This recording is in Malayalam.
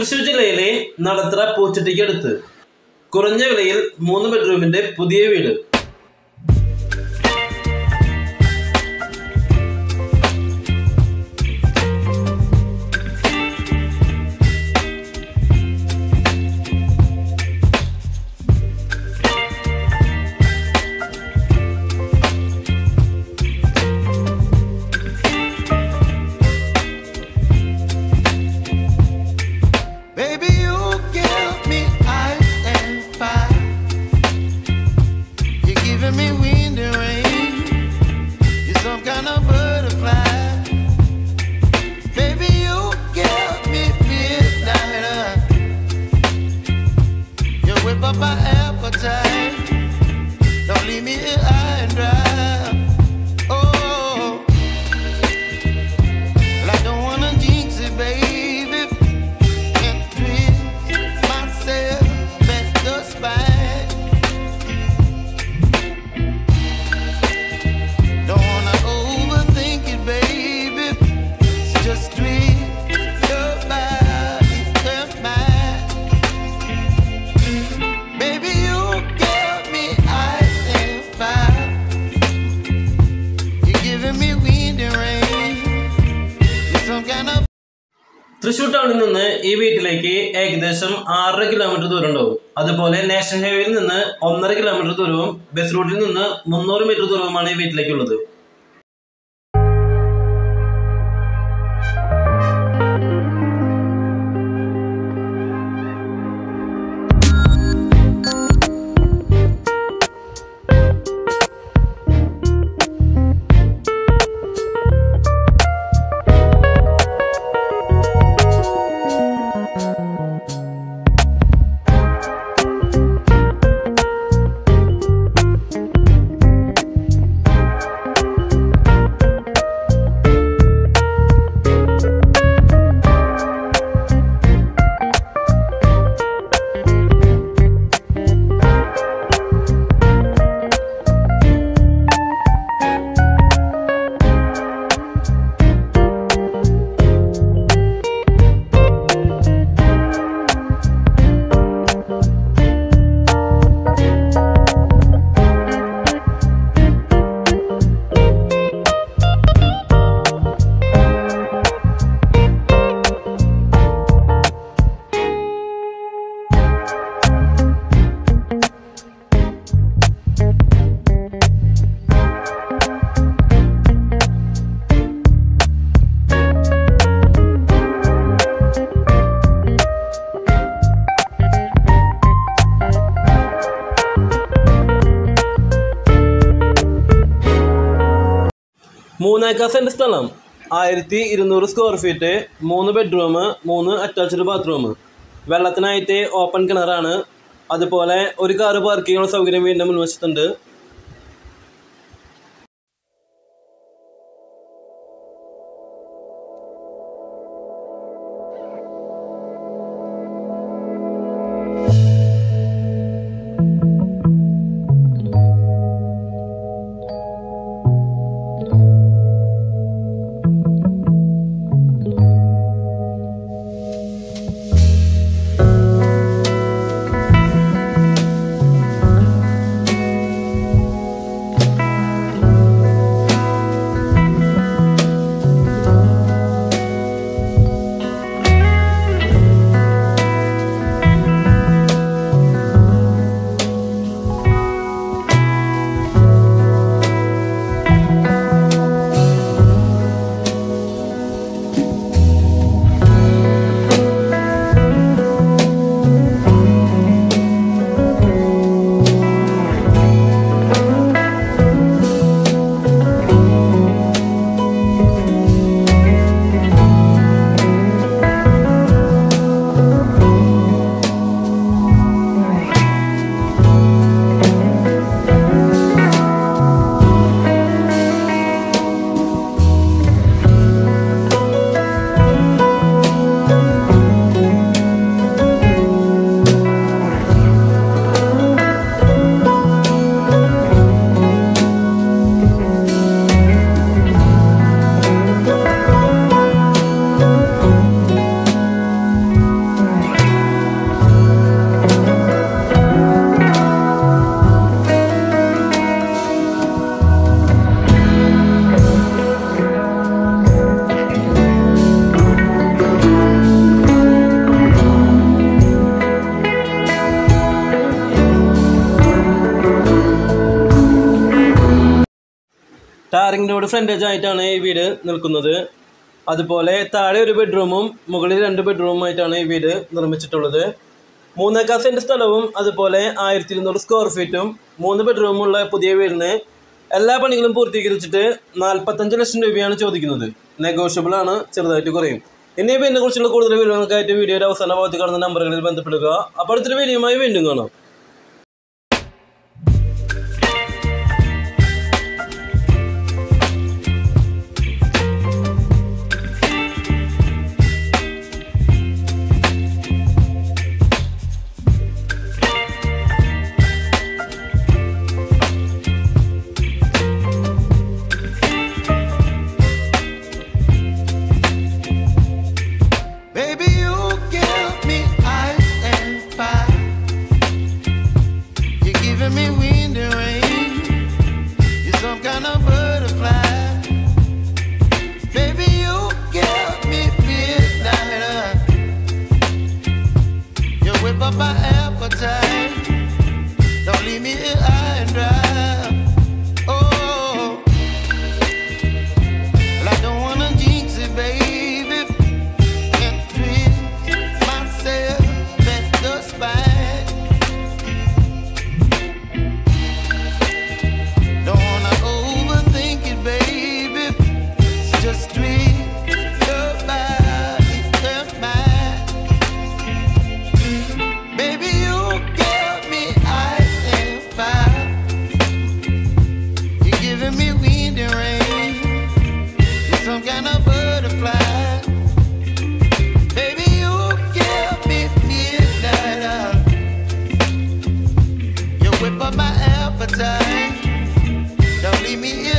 തൃശൂർ ജില്ലയിലെ നടത്ര പൂച്ചട്ടിക്കടുത്ത് കുറഞ്ഞ വിലയിൽ മൂന്ന് ബെഡ്റൂമിന്റെ പുതിയ വീട്. തൃശൂർ ടൗണിൽ നിന്ന് ഈ വീട്ടിലേക്ക് ഏകദേശം ആറര കിലോമീറ്റർ ദൂരം ഉണ്ടാവും. അതുപോലെ നാഷണൽ ഹൈവേയിൽ നിന്ന് ഒന്നര കിലോമീറ്റർ ദൂരവും ബസ് റൂട്ടിൽ നിന്ന് മുന്നൂറ് മീറ്റർ ദൂരവുമാണ് ഈ വീട്ടിലേക്കുള്ളത്. മൂന്നേക്കർ സെന്റ് സ്ഥലം. ആയിരത്തി ഇരുന്നൂറ് സ്ക്വയർ ഫീറ്റ് മൂന്ന് ബെഡ്റൂം മൂന്ന് അറ്റാച്ച്ഡ് ബാത്റൂം വെള്ളത്തിനായിട്ട് ഓപ്പൺ കിണറാണ്. അതുപോലെ ഒരു കാറ് പാർക്കിങ്ങുള്ള സൗകര്യം വീടിന്റെ മുൻവശത്തുണ്ട്. ടാറിംഗ് റോഡ് ഫ്രണ്ടേജ് ആയിട്ടാണ് ഈ വീട് നിൽക്കുന്നത്. അതുപോലെ താഴെ ഒരു ബെഡ്റൂമും മുകളിൽ രണ്ട് ബെഡ്റൂമും ആയിട്ടാണ് ഈ വീട് നിർമ്മിച്ചിട്ടുള്ളത്. മൂന്നേക്കാ സെന്റ് സ്ഥലവും അതുപോലെ ആയിരത്തി ഇരുന്നൂറ് സ്ക്വയർ ഫീറ്റും മൂന്ന് ബെഡ്റൂമുള്ള പുതിയ വീടിന് എല്ലാ പണികളും പൂർത്തീകരിച്ചിട്ട് നാൽപ്പത്തഞ്ച് ലക്ഷം രൂപയാണ് ചോദിക്കുന്നത്. നെഗോഷ്യബിൾ ആണ് ചെറുതായിട്ട് കുറയും. ഇനി ഇതിനെ കുറിച്ചുള്ള കൂടുതൽ വിവരങ്ങൾക്കായിട്ട് വീഡിയോയുടെ അവസാന ഭാഗത്ത് കാണുന്ന നമ്പറുകളിൽ ബന്ധപ്പെടുക. അപ്പോൾ അടുത്തൊരു വീഡിയോയുമായി വീണ്ടും കാണാം. me out. me